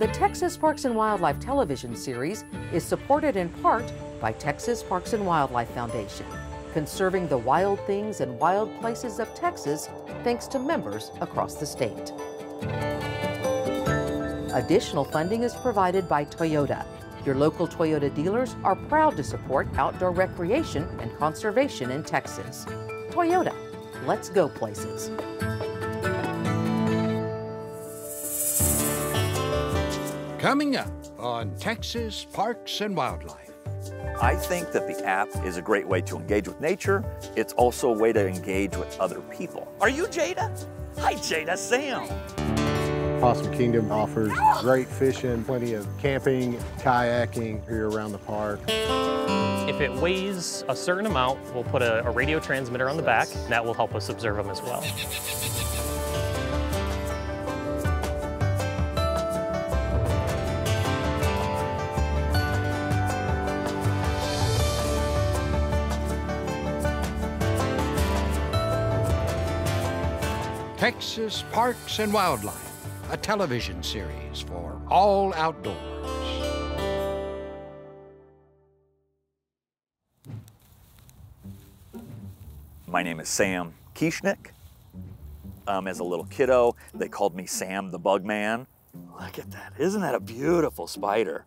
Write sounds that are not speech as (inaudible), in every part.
The Texas Parks and Wildlife television series is supported in part by Texas Parks and Wildlife Foundation, conserving the wild things and wild places of Texas thanks to members across the state. Additional funding is provided by Toyota. Your local Toyota dealers are proud to support outdoor recreation and conservation in Texas. Toyota, let's go places. Coming up on Texas Parks and Wildlife. I think that the app is a great way to engage with nature. It's also a way to engage with other people. Are you Jada? Hi, Jada, Sam. Possum Kingdom offers great fishing, plenty of camping, kayaking here around the park. If it weighs a certain amount, we'll put a, a radio transmitter on the back. That will help us observe them as well. Texas Parks and Wildlife, a television series for all outdoors. My name is Sam Kieschnick. Um, as a little kiddo, they called me Sam the Bug Man. Look at that. Isn't that a beautiful spider?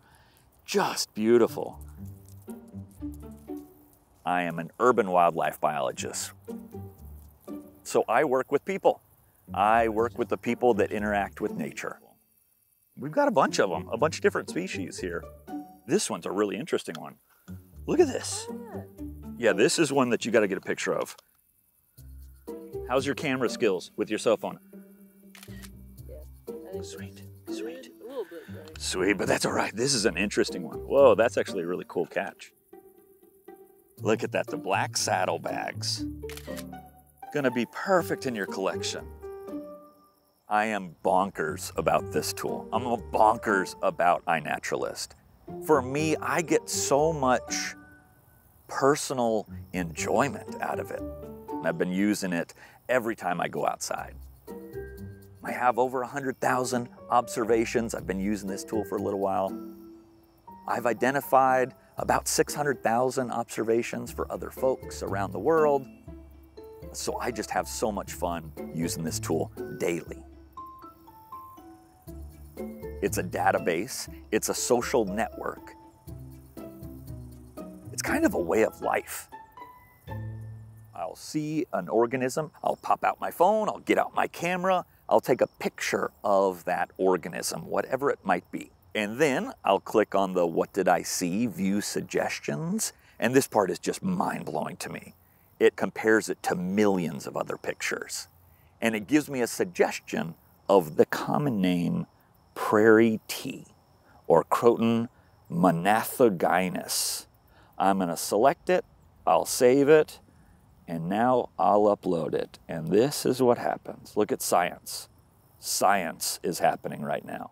Just beautiful. I am an urban wildlife biologist. So I work with people. I work with the people that interact with nature. We've got a bunch of them, a bunch of different species here. This one's a really interesting one. Look at this. Yeah, this is one that you got to get a picture of. How's your camera skills with your cell phone? Sweet, sweet. Sweet, but that's all right. This is an interesting one. Whoa, that's actually a really cool catch. Look at that, the black saddlebags. Gonna be perfect in your collection. I am bonkers about this tool. I'm bonkers about iNaturalist. For me, I get so much personal enjoyment out of it. I've been using it every time I go outside. I have over 100,000 observations. I've been using this tool for a little while. I've identified about 600,000 observations for other folks around the world. So I just have so much fun using this tool daily. It's a database, it's a social network. It's kind of a way of life. I'll see an organism, I'll pop out my phone, I'll get out my camera, I'll take a picture of that organism, whatever it might be. And then I'll click on the What Did I See? View Suggestions. And this part is just mind blowing to me. It compares it to millions of other pictures. And it gives me a suggestion of the common name prairie tea or Croton monanthogynus. I'm going to select it, I'll save it, and now I'll upload it. And this is what happens. Look at science. Science is happening right now.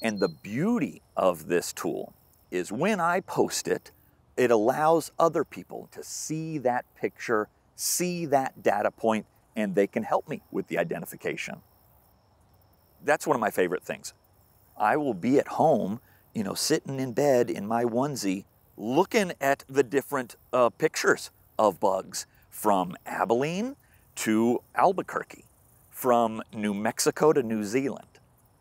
And the beauty of this tool is when I post it, it allows other people to see that picture, see that data point, and they can help me with the identification. That's one of my favorite things. I will be at home, you know, sitting in bed in my onesie, looking at the different uh, pictures of bugs from Abilene to Albuquerque, from New Mexico to New Zealand.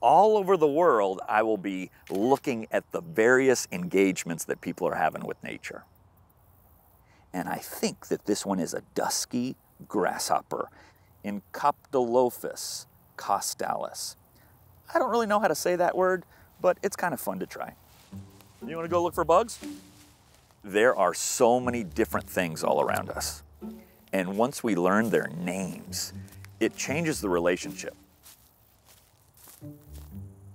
All over the world, I will be looking at the various engagements that people are having with nature. And I think that this one is a dusky grasshopper in Coptolophus costalis. I don't really know how to say that word, but it's kind of fun to try. You want to go look for bugs? There are so many different things all around us. And once we learn their names, it changes the relationship.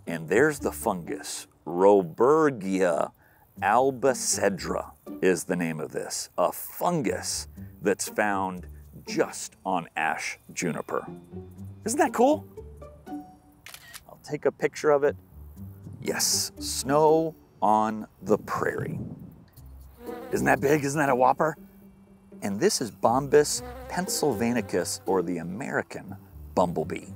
And there's the fungus, Robergea albicedrae is the name of this, a fungus that's found just on Ashe juniper. Isn't that cool? Take a picture of it. Yes, snow on the prairie. Isn't that big? Isn't that a whopper? And this is Bombus pennsylvanicus, or the American bumblebee.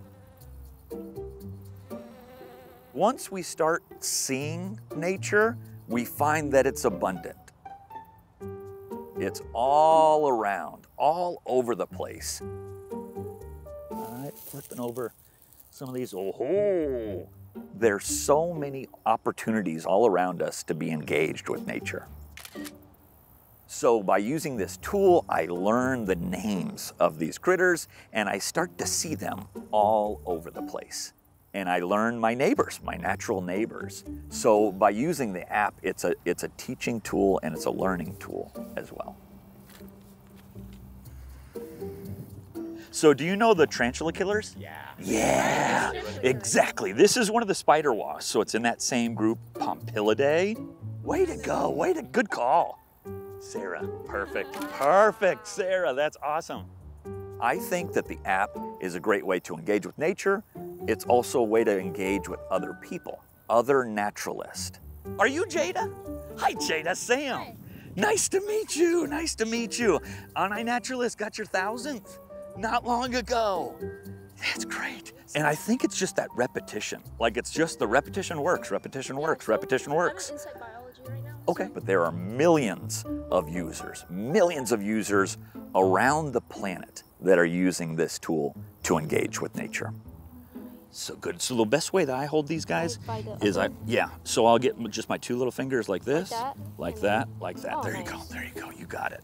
Once we start seeing nature, we find that it's abundant. It's all around, all over the place. All right, flipping over some of these. Oh, there's so many opportunities all around us to be engaged with nature. So by using this tool, I learn the names of these critters and I start to see them all over the place. And I learn my neighbors, my natural neighbors. So by using the app, it's a, it's a teaching tool and it's a learning tool as well. So do you know the tarantula killers? Yeah. Yeah, exactly. This is one of the spider wasps, so it's in that same group, Pompilidae. Way to go, way to, good call. Sarah, perfect, perfect, Sarah, that's awesome. I think that the app is a great way to engage with nature. It's also a way to engage with other people, other naturalists. Are you Jada? Hi, Jada, Sam. Nice to meet you, nice to meet you. On iNaturalist got your thousandth not long ago. That's great. And I think it's just that repetition. Like it's just the repetition works, repetition works, repetition works. Okay, but there are millions of users, millions of users around the planet that are using this tool to engage with nature. So good. So the best way that I hold these guys is I, yeah. So I'll get just my two little fingers like this, like that, like that. Like that. Oh, there nice. you go. There you go. You got it.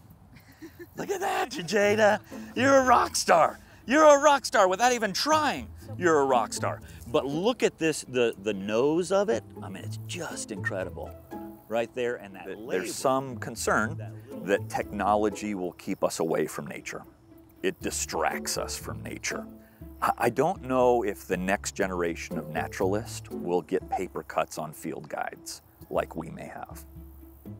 Look at that, Jada. You're a rock star. You're a rock star without even trying. You're a rock star. But look at this, the, the nose of it. I mean, it's just incredible. Right there, and that There's some concern that technology will keep us away from nature. It distracts us from nature. I don't know if the next generation of naturalists will get paper cuts on field guides like we may have.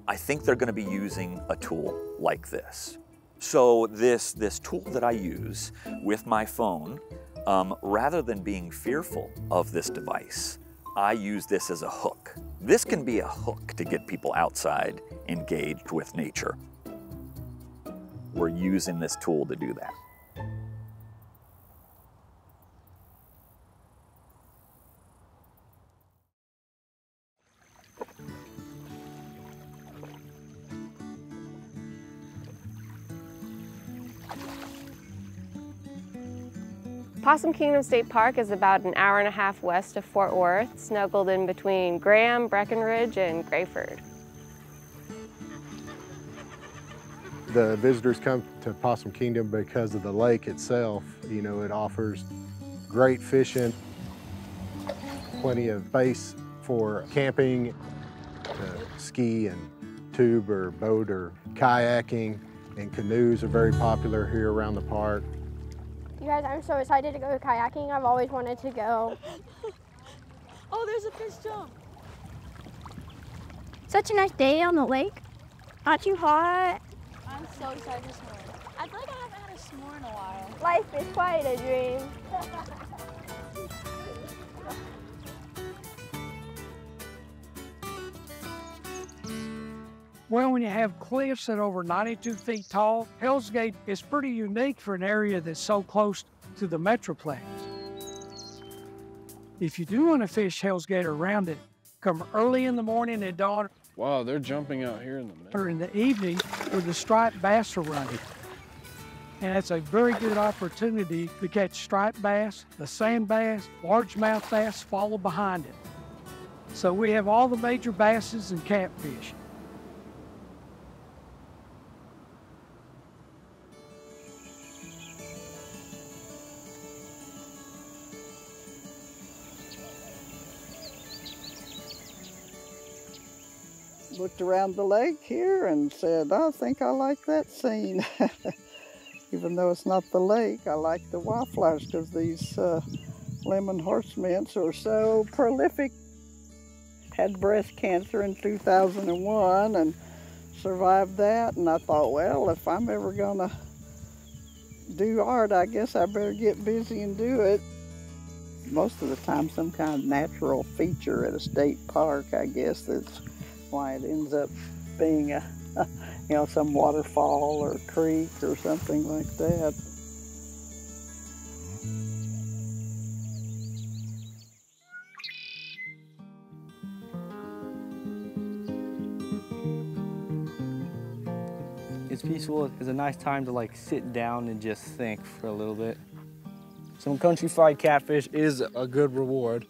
I think they're going to be using a tool like this so this, this tool that I use with my phone, um, rather than being fearful of this device, I use this as a hook. This can be a hook to get people outside engaged with nature. We're using this tool to do that. Possum Kingdom State Park is about an hour and a half west of Fort Worth, snuggled in between Graham, Breckenridge, and Graford. The visitors come to Possum Kingdom because of the lake itself. You know, it offers great fishing, plenty of space for camping, to ski and tube or boat or kayaking, and canoes are very popular here around the park. You guys, I'm so excited to go kayaking. I've always wanted to go. (laughs) oh, there's a fish jump. Such a nice day on the lake. Not too hot. I'm so excited this morning. I feel like I haven't had a s'more in a while. Life is quite a dream. (laughs) Well, when you have cliffs that are over 92 feet tall, Hell's Gate is pretty unique for an area that's so close to the Metroplex. If you do want to fish Hell's Gate around it, come early in the morning at dawn. Wow, they're jumping out here in the middle. Or in the evening where the striped bass are running. And it's a very good opportunity to catch striped bass, the sand bass, largemouth bass follow behind it. So we have all the major basses and catfish. Looked around the lake here and said, I think I like that scene. (laughs) Even though it's not the lake, I like the wildflowers because these uh, lemon horse mints are so prolific. Had breast cancer in 2001 and survived that. And I thought, well, if I'm ever going to do art, I guess I better get busy and do it. Most of the time, some kind of natural feature at a state park, I guess, that's why it ends up being a, (laughs) you know, some waterfall or creek or something like that. It's peaceful. It's a nice time to like sit down and just think for a little bit. Some country fried catfish is a good reward.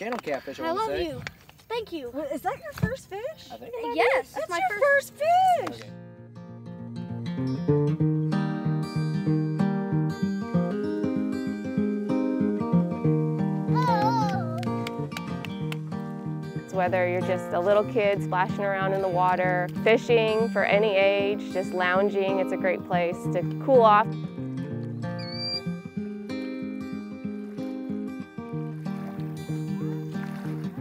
Channel catfish, I, I love say. you. Thank you. Is that your first fish? I think. Yes, That's it's my your first. first fish. So whether you're just a little kid splashing around in the water, fishing for any age, just lounging, it's a great place to cool off.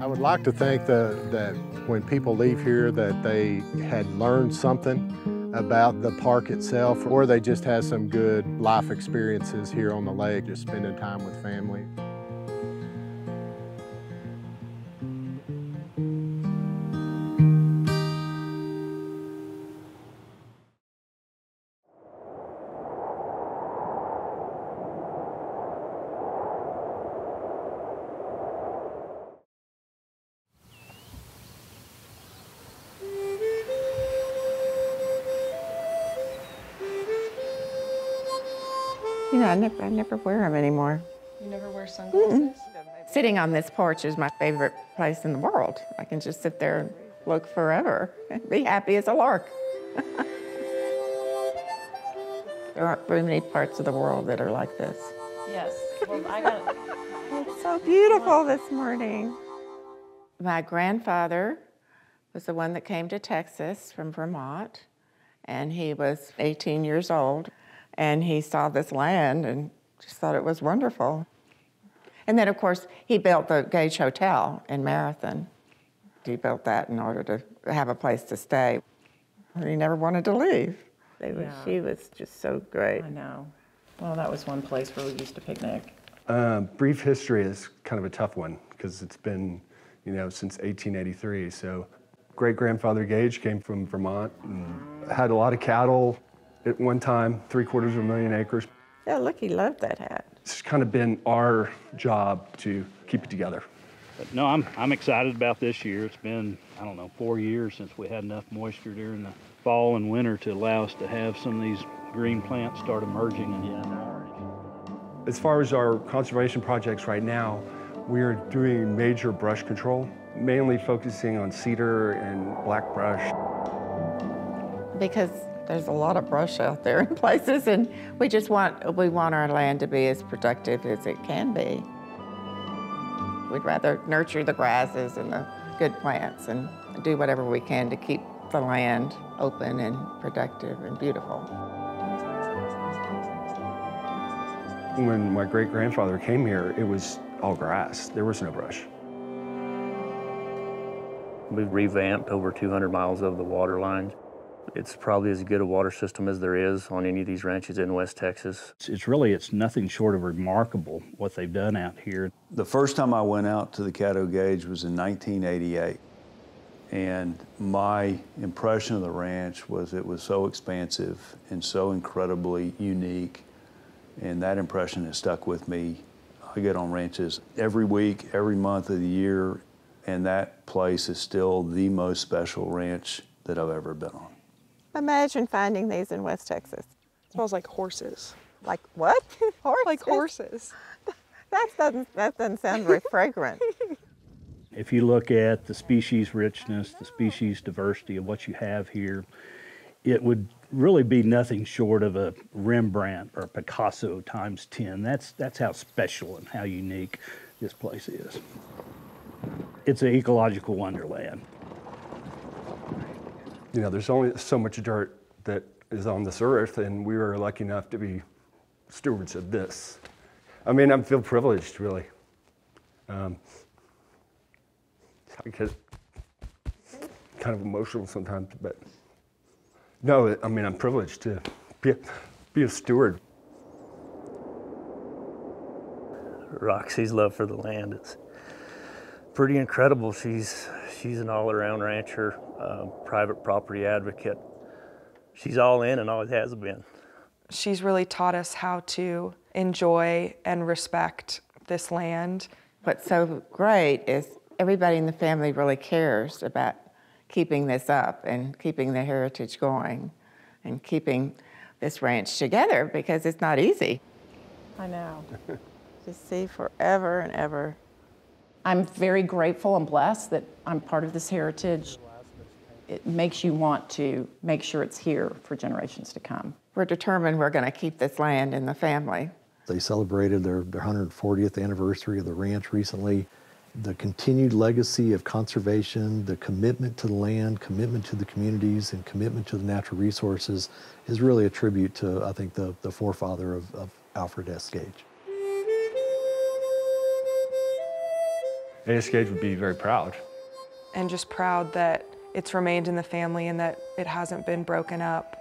Would like to think that, that when people leave here that they had learned something about the park itself or they just had some good life experiences here on the lake, just spending time with family. You know, I never, I never wear them anymore. You never wear sunglasses? Sitting on this porch is my favorite place in the world. I can just sit there and look forever and be happy as a lark. (laughs) there aren't very many parts of the world that are like this. Yes. Well, I got It's so beautiful this morning. My grandfather was the one that came to Texas from Vermont, and he was 18 years old, and he saw this land and just thought it was wonderful. And then, of course, he built the Gage Hotel in Marathon. He built that in order to have a place to stay. He never wanted to leave. They was, Yeah. She was just so great. I know. Well, that was one place where we used to picnic. Uh, brief history is kind of a tough one because it's been, you know, since 1883. So, great grandfather Gage came from Vermont and had a lot of cattle at one time, three quarters of a million acres. Yeah, look, he loved that hat. It's kind of been our job to keep it together. But no, I'm, I'm excited about this year. It's been, I don't know, four years since we had enough moisture during the fall and winter to allow us to have some of these green plants start emerging again. As far as our conservation projects right now, we are doing major brush control, mainly focusing on cedar and black brush. because there's a lot of brush out there in (laughs) places and we just want we want our land to be as productive as it can be we'd rather nurture the grasses and the good plants and do whatever we can to keep the land open and productive and beautiful When my great grandfather came here, it was all grass. There was no brush. We've revamped over 200 miles of the water lines. It's probably as good a water system as there is on any of these ranches in West Texas. It's, it's really, it's nothing short of remarkable what they've done out here. The first time I went out to the Catto-Gage was in 1988. And my impression of the ranch was it was so expansive and so incredibly unique. And that impression has stuck with me. I get on ranches every week, every month of the year, and that place is still the most special ranch that I've ever been on. Imagine finding these in west texas smells like horses. like what (laughs) horses Like horses. (laughs) that doesn't that doesn't sound very fragrant (laughs) If you look at the species richness, the species diversity of what you have here, it would really be nothing short of a Rembrandt or Picasso times 10. That's, that's how special and how unique this place is. It's an ecological wonderland. You know, there's only so much dirt that is on this earth, and we were lucky enough to be stewards of this. I mean, I feel privileged, really. Um, I get kind of emotional sometimes, but no, I mean, I'm privileged to be a, be a steward. Roxie's love for the land is pretty incredible. She's she's an all-around rancher, uh, private property advocate. She's all in and always has been. She's really taught us how to enjoy and respect this land. What's so great is everybody in the family really cares about keeping this up and keeping the heritage going and keeping this ranch together because it's not easy. I know. (laughs) Just see forever and ever. I'm very grateful and blessed that I'm part of this heritage. It makes you want to make sure it's here for generations to come. We're determined we're going to keep this land in the family. They celebrated their, their 140th anniversary of the ranch recently. The continued legacy of conservation, the commitment to the land, commitment to the communities, and commitment to the natural resources is really a tribute to, I think, the, the forefather of, of Alfred S. Gage. A.S. Gage would be very proud. And just proud that it's remained in the family and that it hasn't been broken up.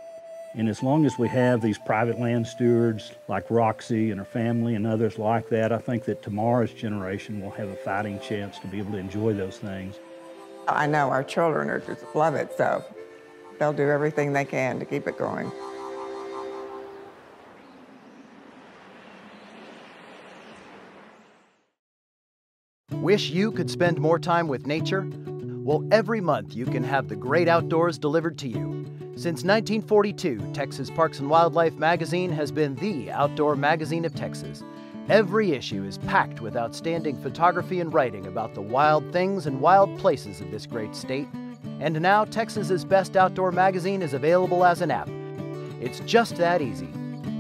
And as long as we have these private land stewards like Roxie and her family and others like that, I think that tomorrow's generation will have a fighting chance to be able to enjoy those things. I know our children are just love it, so they'll do everything they can to keep it going. Wish you could spend more time with nature? Well, every month you can have the great outdoors delivered to you. Since 1942, Texas Parks and Wildlife magazine has been the outdoor magazine of Texas. Every issue is packed with outstanding photography and writing about the wild things and wild places of this great state. And now, Texas's best outdoor magazine is available as an app. It's just that easy.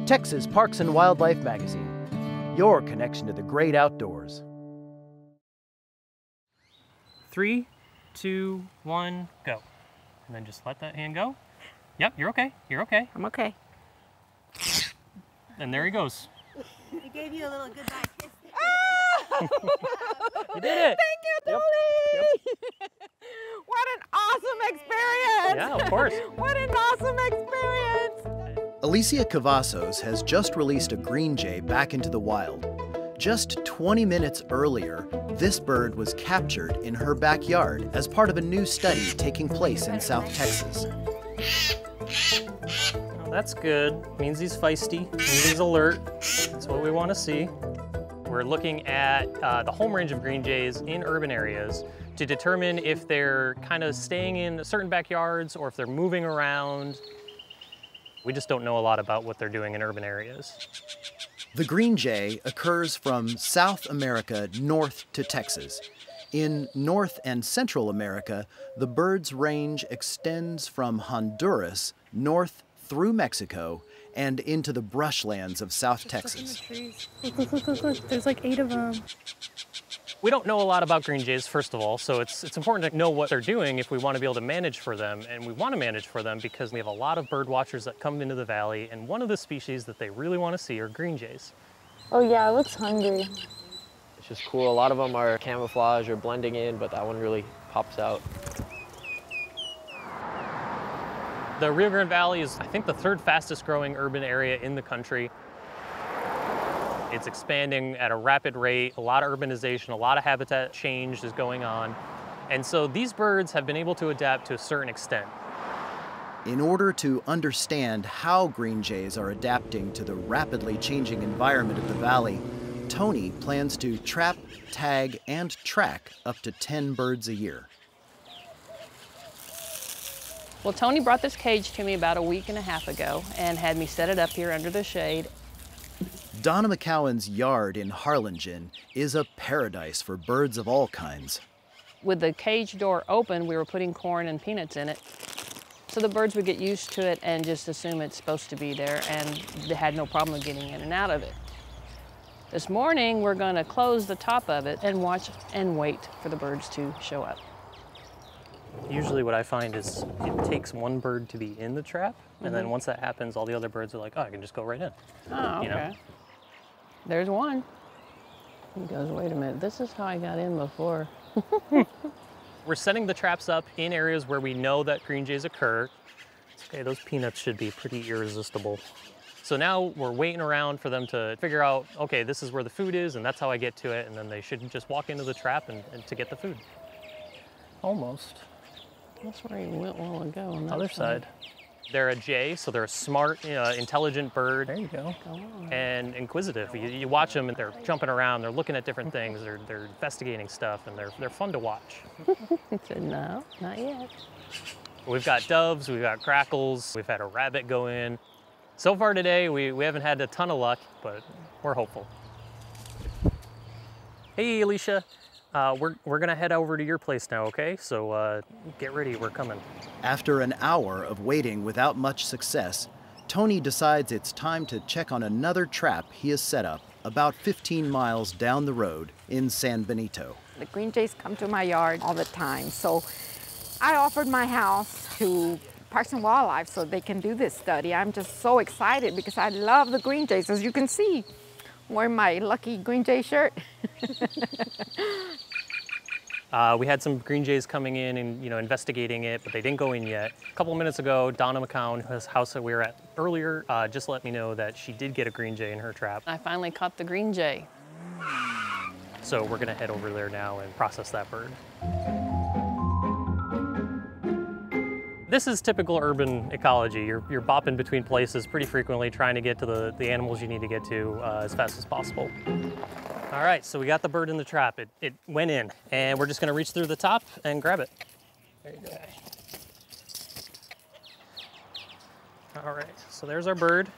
Texas Parks and Wildlife magazine. Your connection to the great outdoors. Three, two, one, go. And then just let that hand go. Yep, you're okay. You're okay. I'm okay. And there he goes. He gave you a little goodbye kiss. (laughs) You did it. Thank you, Tony! (laughs) what an awesome experience! Yeah, of course. (laughs) what an awesome experience! Alicia Cavazos has just released a green jay back into the wild. Just 20 minutes earlier, this bird was captured in her backyard as part of a new study taking place in South Texas. Well, that's good. Means he's feisty. Means he's alert. That's what we want to see. We're looking at uh, the home range of green jays in urban areas to determine if they're kind of staying in certain backyards or if they're moving around. We just don't know a lot about what they're doing in urban areas. The green jay occurs from South America north to Texas. In North and Central America, the bird's range extends from Honduras north through Mexico and into the brushlands of South Texas. Look, look, look, look, look. There's like eight of them. We don't know a lot about green jays, first of all, so it's, it's important to know what they're doing if we want to be able to manage for them. And we want to manage for them because we have a lot of bird watchers that come into the valley, and one of the species that they really want to see are green jays. Oh yeah, it looks hungry. It's just cool. A lot of them are camouflage or blending in, but that one really pops out. The Rio Grande Valley is, I think, the third fastest growing urban area in the country. It's expanding at a rapid rate, a lot of urbanization, a lot of habitat change is going on. And so these birds have been able to adapt to a certain extent. In order to understand how green jays are adapting to the rapidly changing environment of the valley, Tony plans to trap, tag, and track up to 10 birds a year. Well, Tony brought this cage to me about a week and a half ago and had me set it up here under the shade. Donna McCowan's yard in Harlingen is a paradise for birds of all kinds. With the cage door open, we were putting corn and peanuts in it. So the birds would get used to it and just assume it's supposed to be there, and they had no problem getting in and out of it. This morning, we're going to close the top of it and watch and wait for the birds to show up. Usually what I find is it takes one bird to be in the trap, and then Mhm. once that happens, all the other birds are like, oh, I can just go right in. Oh, You know? There's one. He goes, wait a minute, this is how I got in before. (laughs) We're setting the traps up in areas where we know that green jays occur. Okay, those peanuts should be pretty irresistible. So now we're waiting around for them to figure out, okay, this is where the food is, and that's how I get to it, and then they should just walk into the trap and, and to get the food. Almost. That's where he went a while ago. On that Other side. They're a jay, so they're a smart, uh, intelligent bird. There you go. And inquisitive. You, you watch them and they're jumping around, they're looking at different things, they're, they're investigating stuff, and they're, they're fun to watch. (laughs) no, not yet. We've got doves, we've got grackles, we've had a rabbit go in. So far today, we, we haven't had a ton of luck, but we're hopeful. Hey, Alicia. Uh, we're, we're gonna head over to your place now, okay? So uh, get ready, we're coming. After an hour of waiting without much success, Tony decides it's time to check on another trap he has set up about 15 miles down the road in San Benito. The green jays come to my yard all the time, so I offered my house to Parks and Wildlife so they can do this study. I'm just so excited because I love the green jays, as you can see. I'm wearing my lucky green jay shirt. (laughs) Uh, we had some green jays coming in and you know investigating it, but they didn't go in yet. A couple of minutes ago, Donna McCown, whose house that we were at earlier, uh, just let me know that she did get a green jay in her trap. I finally caught the green jay. So we're gonna head over there now and process that bird. This is typical urban ecology. You're, you're bopping between places pretty frequently, trying to get to the, the animals you need to get to uh, as fast as possible. All right, so we got the bird in the trap. It, it went in, and we're just gonna reach through the top and grab it. There you go. All right, so there's our bird.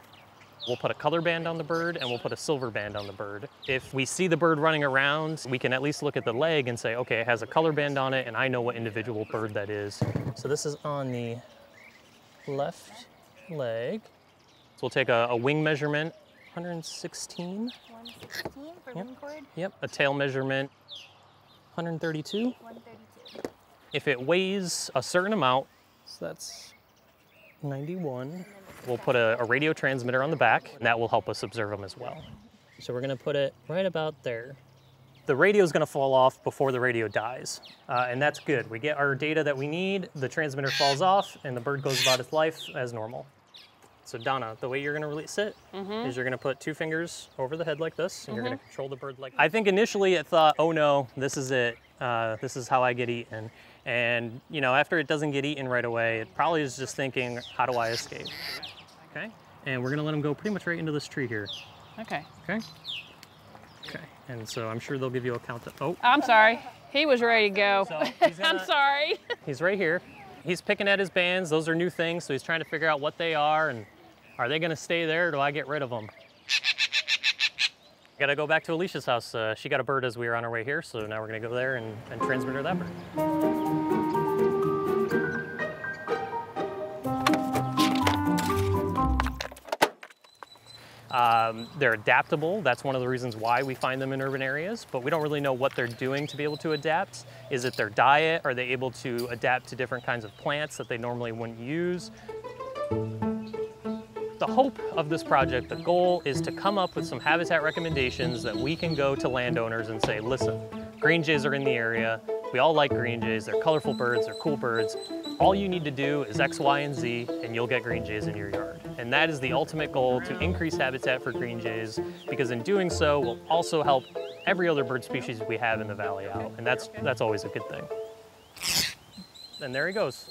We'll put a color band on the bird and we'll put a silver band on the bird. If we see the bird running around, we can at least look at the leg and say, okay, it has a color band on it and I know what individual bird that is. So this is on the left leg. So we'll take a, a wing measurement, 116. 116 for Yep. wing chord. Yep, a tail measurement, 132. 132. If it weighs a certain amount, so that's 91, we'll put a, a radio transmitter on the back, and that will help us observe them as well. So we're gonna put it right about there. The radio is gonna fall off before the radio dies, uh, and that's good. We get our data that we need, the transmitter falls off, and the bird goes about its life as normal. So Donna, the way you're gonna release it is Mhm. you're gonna put two fingers over the head like this, and you're gonna Mhm. control the bird like This. I think initially it thought, oh no, this is it. Uh, this is how I get eaten. And you know, after it doesn't get eaten right away, it probably is just thinking, how do I escape? Okay? And we're gonna let him go pretty much right into this tree here. Okay. Okay? Okay. And so I'm sure they'll give you a count. To, oh, I'm sorry. He was ready to go. (laughs) I'm gonna- sorry. he's right here. He's picking at his bands. Those are new things, so he's trying to figure out what they are and are they gonna stay there or do I get rid of them? Gotta go back to Alicia's house. Uh, she got a bird as we were on our way here, so now we're gonna go there and, and transmit her that bird. Um, they're adaptable. That's one of the reasons why we find them in urban areas, but we don't really know what they're doing to be able to adapt. Is it their diet? Are they able to adapt to different kinds of plants that they normally wouldn't use? The hope of this project, the goal is to come up with some habitat recommendations that we can go to landowners and say, listen, green jays are in the area. We all like green jays. They're colorful birds, they're cool birds. All you need to do is X, Y, and Z, and you'll get green jays in your yard. And that is the ultimate goal to increase habitat for green jays, because in doing so, we'll also help every other bird species we have in the valley out. And that's, that's always a good thing. And there he goes.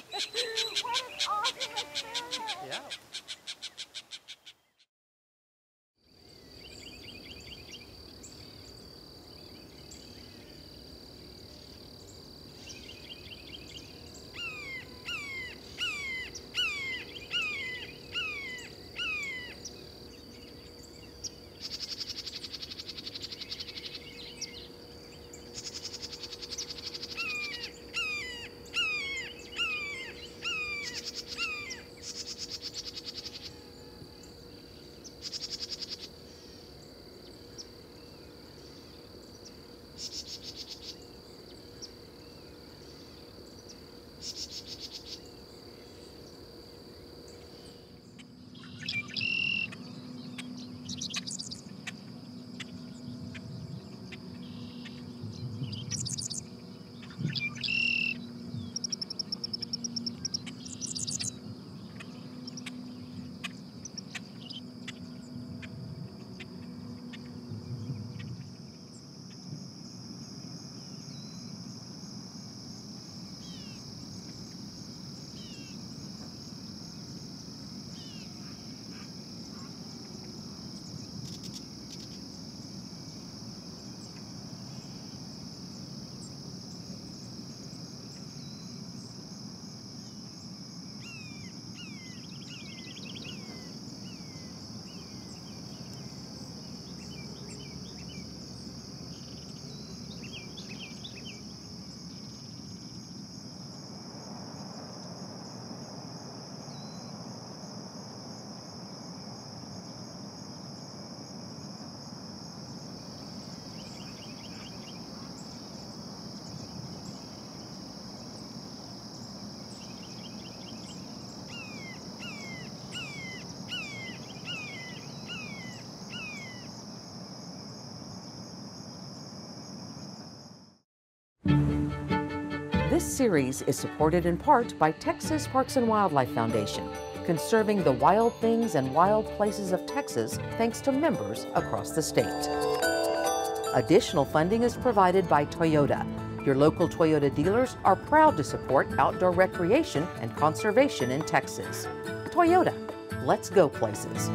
This series is supported in part by Texas Parks and Wildlife Foundation, conserving the wild things and wild places of Texas thanks to members across the state. Additional funding is provided by Toyota. Your local Toyota dealers are proud to support outdoor recreation and conservation in Texas. Toyota, let's go places.